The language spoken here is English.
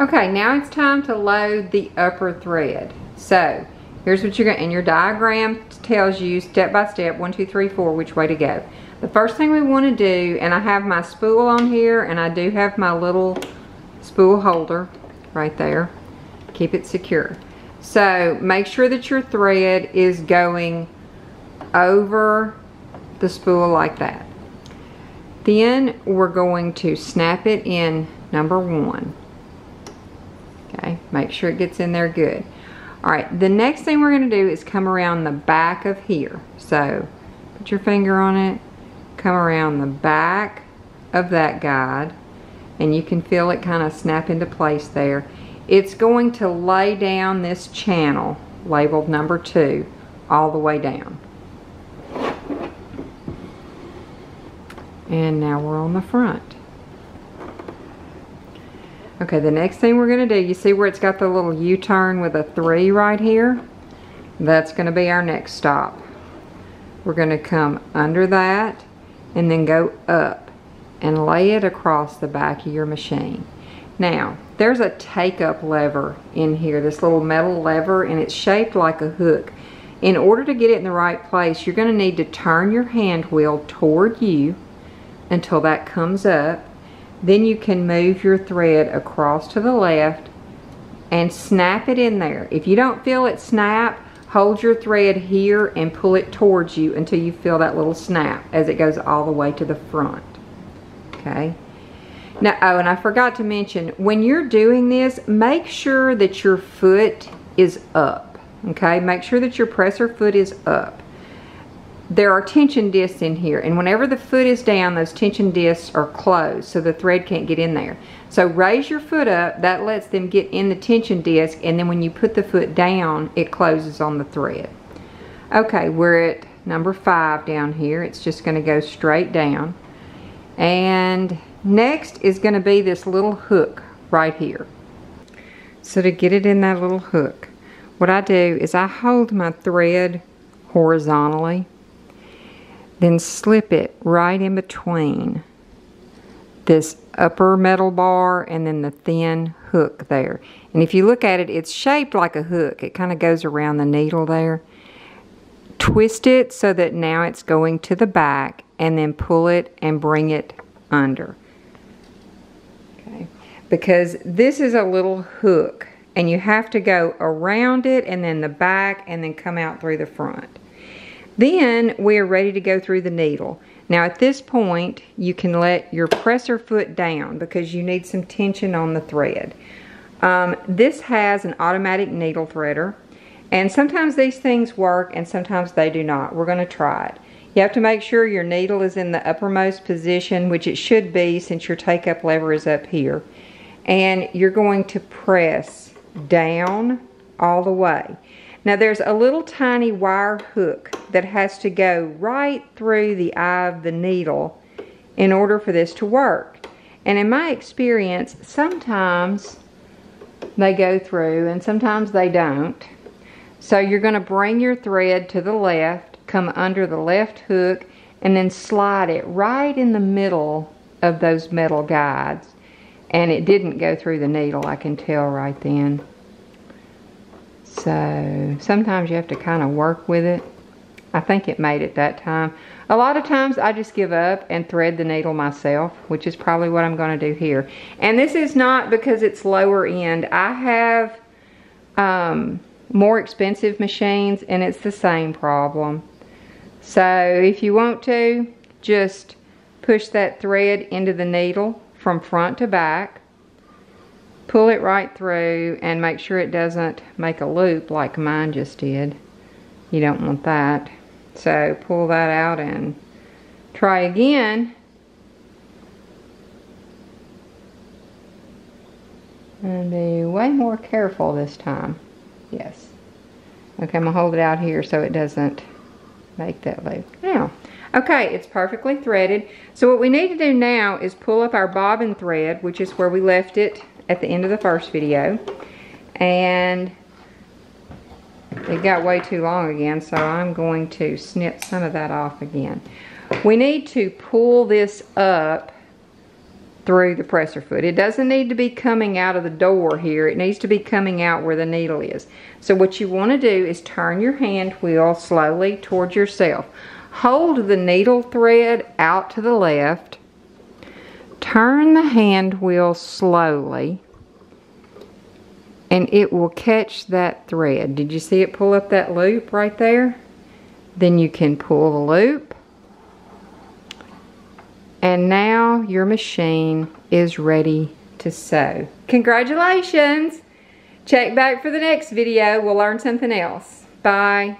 Okay, now it's time to load the upper thread. So, here's what you're going to, and your diagram tells you step by step, one, two, three, four, which way to go. The first thing we want to do, and I have my spool on here, and I do have my little spool holder right there. Keep it secure. So make sure that your thread is going over the spool like that. Then we're going to snap it in number one. Make sure it gets in there good. All right, the next thing we're gonna do is come around the back of here. So put your finger on it, come around the back of that guide, and you can feel it kind of snap into place there. It's going to lay down this channel labeled number two all the way down. And now we're on the front. Okay, the next thing we're going to do, you see where it's got the little U-turn with a 3 right here? That's going to be our next stop. We're going to come under that and then go up and lay it across the back of your machine. Now, there's a take-up lever in here, this little metal lever, and it's shaped like a hook. In order to get it in the right place, you're going to need to turn your hand wheel toward you until that comes up. Then you can move your thread across to the left and snap it in there. If you don't feel it snap, hold your thread here and pull it towards you until you feel that little snap as it goes all the way to the front. Okay. Now, oh, and I forgot to mention, when you're doing this, make sure that your foot is up. Okay, make sure that your presser foot is up there are tension discs in here and whenever the foot is down those tension discs are closed so the thread can't get in there. So raise your foot up that lets them get in the tension disc and then when you put the foot down it closes on the thread. Okay we're at number five down here. It's just going to go straight down. And next is going to be this little hook right here. So to get it in that little hook what I do is I hold my thread horizontally then slip it right in between this upper metal bar and then the thin hook there. And if you look at it, it's shaped like a hook. It kind of goes around the needle there. Twist it so that now it's going to the back and then pull it and bring it under. Okay, Because this is a little hook and you have to go around it and then the back and then come out through the front. Then we are ready to go through the needle. Now at this point, you can let your presser foot down because you need some tension on the thread. Um, this has an automatic needle threader and sometimes these things work and sometimes they do not. We're going to try it. You have to make sure your needle is in the uppermost position, which it should be since your take-up lever is up here. And you're going to press down all the way. Now there's a little tiny wire hook that has to go right through the eye of the needle in order for this to work. And in my experience, sometimes they go through and sometimes they don't. So you're going to bring your thread to the left, come under the left hook, and then slide it right in the middle of those metal guides. And it didn't go through the needle, I can tell right then. So sometimes you have to kind of work with it. I think it made it that time. A lot of times I just give up and thread the needle myself, which is probably what I'm going to do here. And this is not because it's lower end. I have um, more expensive machines and it's the same problem. So if you want to, just push that thread into the needle from front to back pull it right through and make sure it doesn't make a loop like mine just did. You don't want that. So pull that out and try again. And be way more careful this time. Yes. Okay, I'm to hold it out here so it doesn't make that loop. Now, okay, it's perfectly threaded. So what we need to do now is pull up our bobbin thread, which is where we left it at the end of the first video. And it got way too long again, so I'm going to snip some of that off again. We need to pull this up through the presser foot. It doesn't need to be coming out of the door here. It needs to be coming out where the needle is. So what you want to do is turn your hand wheel slowly towards yourself. Hold the needle thread out to the left. Turn the hand wheel slowly and it will catch that thread. Did you see it pull up that loop right there? Then you can pull the loop and now your machine is ready to sew. Congratulations! Check back for the next video. We'll learn something else. Bye.